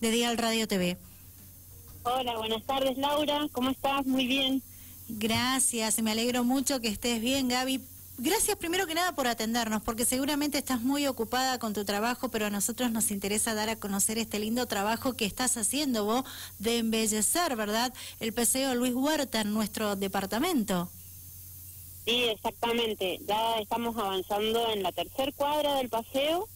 de Dial Radio TV. Hola, buenas tardes Laura, ¿cómo estás? Muy bien. Gracias, me alegro mucho que estés bien Gaby. Gracias primero que nada por atendernos, porque seguramente estás muy ocupada con tu trabajo, pero a nosotros nos interesa dar a conocer este lindo trabajo que estás haciendo vos de embellecer, ¿verdad? El paseo Luis Huerta en nuestro departamento. Sí, exactamente. Ya estamos avanzando en la tercer cuadra del paseo.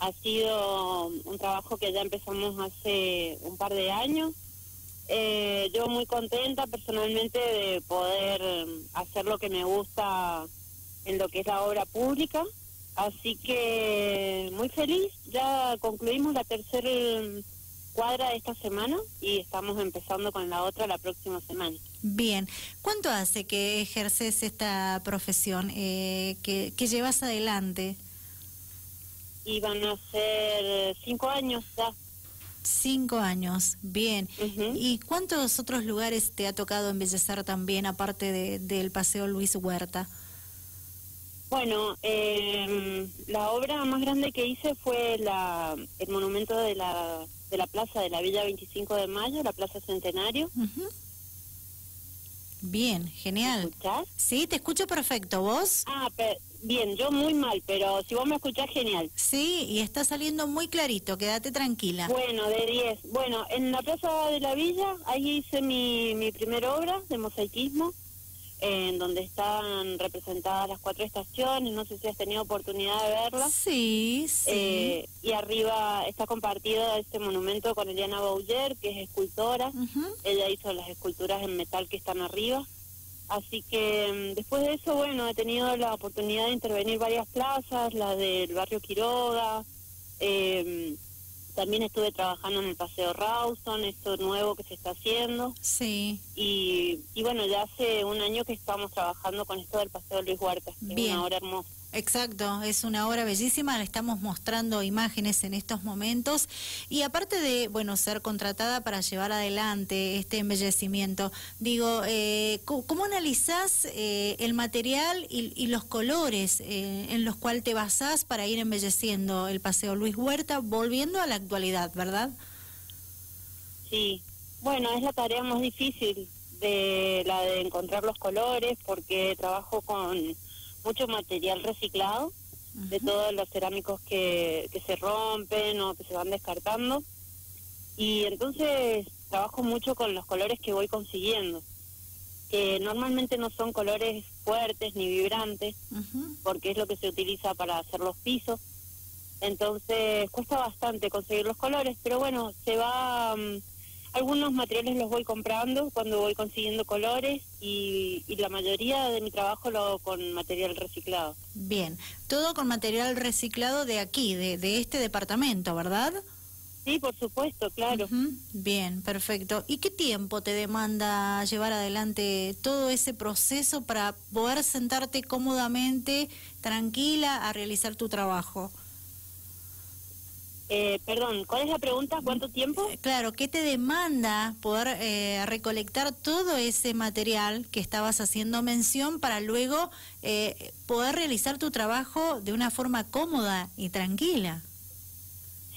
Ha sido un trabajo que ya empezamos hace un par de años. Eh, yo muy contenta personalmente de poder hacer lo que me gusta en lo que es la obra pública. Así que muy feliz, ya concluimos la tercera cuadra de esta semana y estamos empezando con la otra la próxima semana. Bien, ¿cuánto hace que ejerces esta profesión, eh, que, llevas adelante? Y van a ser cinco años ya. Cinco años, bien. ¿Y cuántos otros lugares te ha tocado embellecer también, aparte de, del Paseo Luis Huerta? Bueno, eh, la obra más grande que hice fue la, el monumento de la, de la plaza de la Villa 25 de Mayo, la Plaza Centenario. Bien, genial. ¿Me escuchás? Sí, te escucho perfecto. ¿Vos? Ah, bien, yo muy mal, pero si vos me escuchás, genial. Sí, y está saliendo muy clarito, quédate tranquila. Bueno, de 10. Bueno, en la Plaza de la Villa, ahí hice mi, mi primera obra de mosaicismo en donde están representadas las cuatro estaciones, no sé si has tenido oportunidad de verlas. Sí, sí. Eh, y arriba está compartido este monumento con Eliana Bouyer, que es escultora. Ella hizo las esculturas en metal que están arriba. Así que mm, después de eso, bueno, he tenido la oportunidad de intervenir varias plazas, la del barrio Quiroga, eh, también estuve trabajando en el Paseo Rawson, esto nuevo que se está haciendo. Sí. Y, y bueno, ya hace un año que estamos trabajando con esto del Paseo Luis Huerta, que es una hora hermosa. Exacto, es una obra bellísima, le estamos mostrando imágenes en estos momentos y aparte de, bueno, ser contratada para llevar adelante este embellecimiento, digo, eh, ¿cómo, analizás eh, el material y, los colores eh, en los cuales te basás para ir embelleciendo el Paseo Luis Huerta, volviendo a la actualidad, verdad? Sí, bueno, es la tarea más difícil de la de encontrar los colores porque trabajo con mucho material reciclado de todos los cerámicos que, que se rompen o que se van descartando. Y entonces trabajo mucho con los colores que voy consiguiendo, que normalmente no son colores fuertes ni vibrantes, porque es lo que se utiliza para hacer los pisos. Entonces cuesta bastante conseguir los colores, pero bueno, se va... Mm, algunos materiales los voy comprando cuando voy consiguiendo colores y, la mayoría de mi trabajo lo hago con material reciclado. Bien, todo con material reciclado de aquí, de, este departamento, ¿verdad? Sí, por supuesto, claro. Bien, perfecto. ¿Y qué tiempo te demanda llevar adelante todo ese proceso para poder sentarte cómodamente, tranquila, a realizar tu trabajo? Eh, perdón, ¿cuál es la pregunta? ¿Cuánto tiempo? Eh, claro, ¿qué te demanda poder eh, recolectar todo ese material que estabas haciendo mención para luego poder realizar tu trabajo de una forma cómoda y tranquila?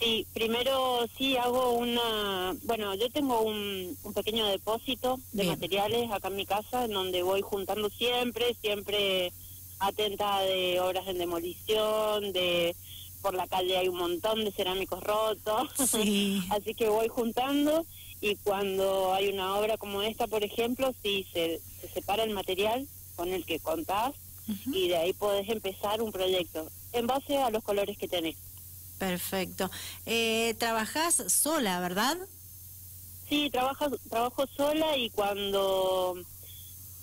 Sí, primero sí hago una, bueno, yo tengo un, pequeño depósito de materiales acá en mi casa, en donde voy juntando siempre, siempre atenta de obras en demolición, de por la calle hay un montón de cerámicos rotos, así que voy juntando y cuando hay una obra como esta, por ejemplo, sí se, separa el material con el que contás y de ahí podés empezar un proyecto en base a los colores que tenés. Perfecto. Eh, ¿Trabajás sola, verdad? Sí, trabajo, trabajo sola y cuando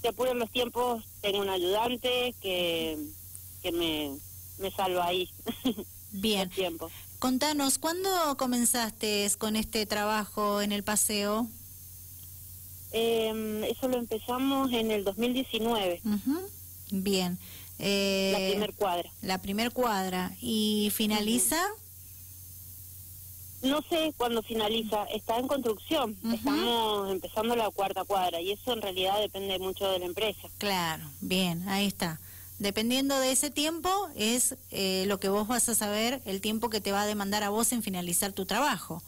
se apuran los tiempos tengo un ayudante que, que me, me salva ahí. Bien. Tiempo. Contanos, ¿cuándo comenzaste con este trabajo en el paseo? Eh, eso lo empezamos en el 2019. Bien. Eh, la primer cuadra. La primer cuadra. ¿Y finaliza? No sé cuándo finaliza, está en construcción, estamos empezando la cuarta cuadra y eso en realidad depende mucho de la empresa. Claro, bien, ahí está. Dependiendo de ese tiempo es eh, lo que vos vas a saber, el tiempo que te va a demandar a vos en finalizar tu trabajo.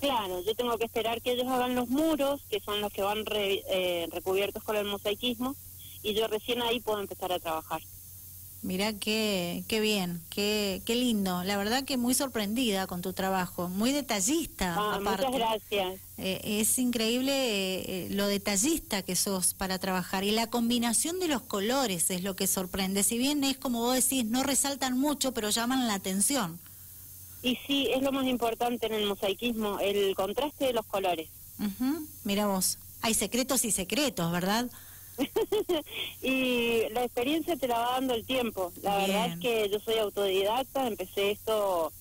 Claro, yo tengo que esperar que ellos hagan los muros, que son los que van eh, recubiertos con el mosaicismo, y yo recién ahí puedo empezar a trabajar. Mira qué, qué bien, qué, qué lindo. La verdad que muy sorprendida con tu trabajo, muy detallista. Ah, muchas gracias. Eh, es increíble eh, lo detallista que sos para trabajar y la combinación de los colores es lo que sorprende. Si bien es como vos decís, no resaltan mucho, pero llaman la atención. Y sí, es lo más importante en el mosaicismo, el contraste de los colores. Mira vos, hay secretos y secretos, ¿verdad? y la experiencia te la va dando el tiempo. La verdad es que yo soy autodidacta, empecé esto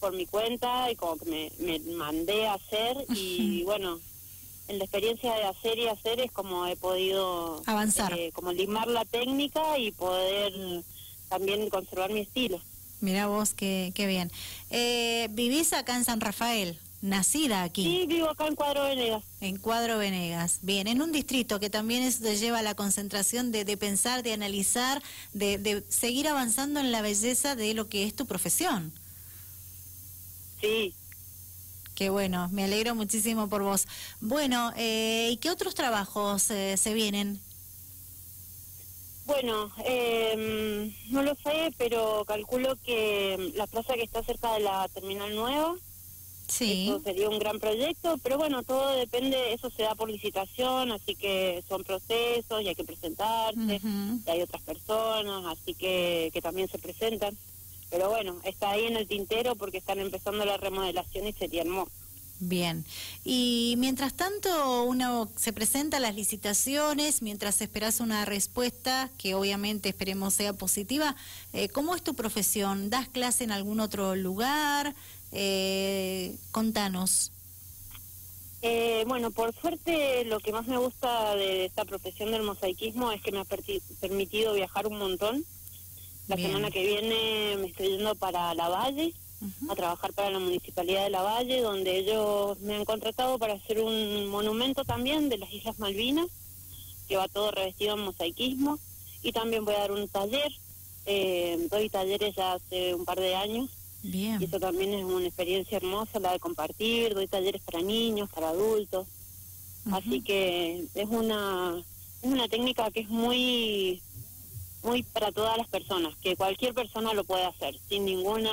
por mi cuenta y como que me, mandé a hacer y bueno, en la experiencia de hacer y hacer es como he podido avanzar, eh, como limar la técnica y poder también conservar mi estilo. Mira vos, qué, qué bien. Eh, ¿Vivís acá en San Rafael? Nacida aquí. Sí, vivo acá en Cuadro Venegas. En Cuadro Venegas. Bien, en un distrito que también es, lleva la concentración de, de pensar, de analizar, de, de, seguir avanzando en la belleza de lo que es tu profesión. Sí. Qué bueno, me alegro muchísimo por vos. Bueno, eh, ¿y qué otros trabajos eh, se vienen? Bueno, eh, no lo sé, pero calculo que la plaza que está cerca de la terminal nueva Sí. Eso sería un gran proyecto, pero bueno, todo depende, eso se da por licitación, así que son procesos y hay que presentarse, y hay otras personas, así que, que también se presentan. Pero bueno, está ahí en el tintero porque están empezando la remodelación y sería hermoso. Bien. Y mientras tanto, uno se presenta a las licitaciones, mientras esperas una respuesta, que obviamente esperemos sea positiva, eh, ¿cómo es tu profesión? ¿Das clase en algún otro lugar? Eh, contanos. Eh, bueno, por suerte lo que más me gusta de esta profesión del mosaicismo es que me ha permitido viajar un montón. La semana que viene me estoy yendo para La Valle, a trabajar para la Municipalidad de La Valle, donde ellos me han contratado para hacer un monumento también de las Islas Malvinas, que va todo revestido en mosaicismo. Y también voy a dar un taller, eh, doy talleres ya hace un par de años Bien. Y eso también es una experiencia hermosa, la de compartir, doy talleres para niños, para adultos. Así que es una, es una técnica que es muy, muy para todas las personas, que cualquier persona lo puede hacer, sin ningún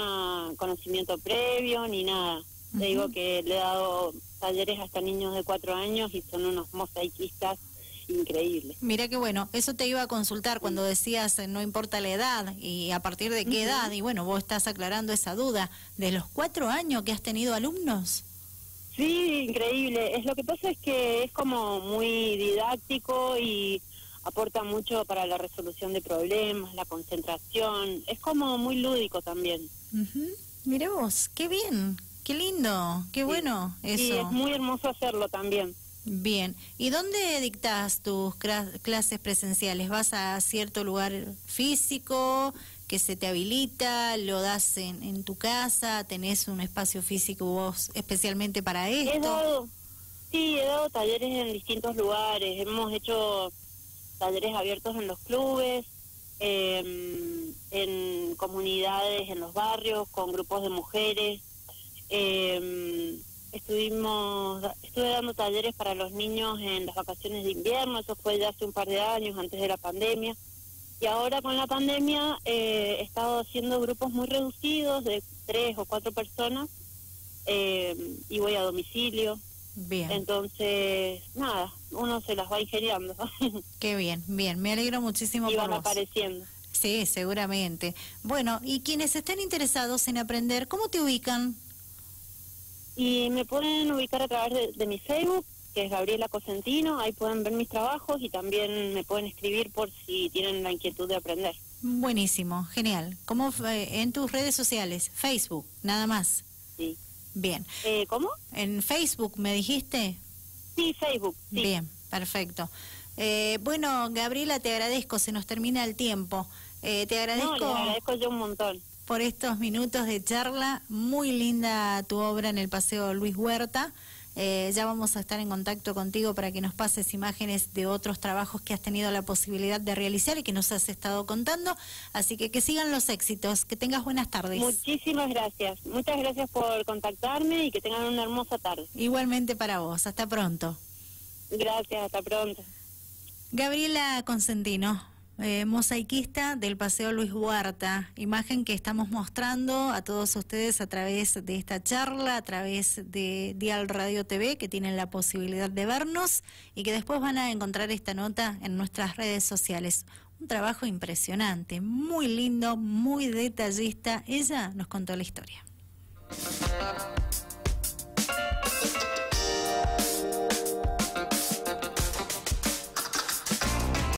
conocimiento previo ni nada. Te digo que le he dado talleres hasta niños de cuatro años y son unos mosaicistas increíble. Mira qué bueno, eso te iba a consultar cuando decías eh, no importa la edad y a partir de qué edad, y bueno, vos estás aclarando esa duda, de los cuatro años que has tenido alumnos. Sí, increíble. Es lo que pasa es que es como muy didáctico y aporta mucho para la resolución de problemas, la concentración. Es como muy lúdico también. Mira vos, qué bien, qué lindo, qué bueno eso. Sí, es muy hermoso hacerlo también. Bien, ¿y dónde dictas tus clases presenciales? ¿Vas a cierto lugar físico que se te habilita? ¿Lo das en, tu casa? ¿Tenés un espacio físico vos especialmente para esto? He dado, sí, he dado talleres en distintos lugares. Hemos hecho talleres abiertos en los clubes, em, en comunidades, en los barrios, con grupos de mujeres. Eh, estuvimos estuve dando talleres para los niños en las vacaciones de invierno, eso fue ya hace un par de años, antes de la pandemia. Y ahora con la pandemia eh, he estado haciendo grupos muy reducidos de tres o cuatro personas eh, y voy a domicilio. Bien. Entonces, nada, uno se las va ingeniando. Qué bien, bien, me alegro muchísimo. Y van apareciendo. Sí, seguramente. Bueno, y quienes estén interesados en aprender, ¿cómo te ubican? Y me pueden ubicar a través de, mi Facebook, que es Gabriela Cosentino, ahí pueden ver mis trabajos y también me pueden escribir por si tienen la inquietud de aprender. Buenísimo, genial. ¿Cómo en tus redes sociales? Facebook, nada más. Sí. Bien. Eh, ¿Cómo? En Facebook, ¿me dijiste? Sí, Facebook. Bien, perfecto. Eh, bueno, Gabriela, te agradezco, se nos termina el tiempo. Eh, te agradezco. No, le agradezco yo un montón por estos minutos de charla. Muy linda tu obra en el Paseo Luis Huerta. Eh, ya vamos a estar en contacto contigo para que nos pases imágenes de otros trabajos que has tenido la posibilidad de realizar y que nos has estado contando. Así que que sigan los éxitos. Que tengas buenas tardes. Muchísimas gracias. Muchas gracias por contactarme y que tengan una hermosa tarde. Igualmente para vos. Hasta pronto. Gracias, hasta pronto. Gabriela Consentino, eh, mosaiquista del Paseo Luis Huerta, imagen que estamos mostrando a todos ustedes a través de esta charla, a través de Dial Radio TV, que tienen la posibilidad de vernos y que después van a encontrar esta nota en nuestras redes sociales. Un trabajo impresionante, muy lindo, muy detallista. Ella nos contó la historia.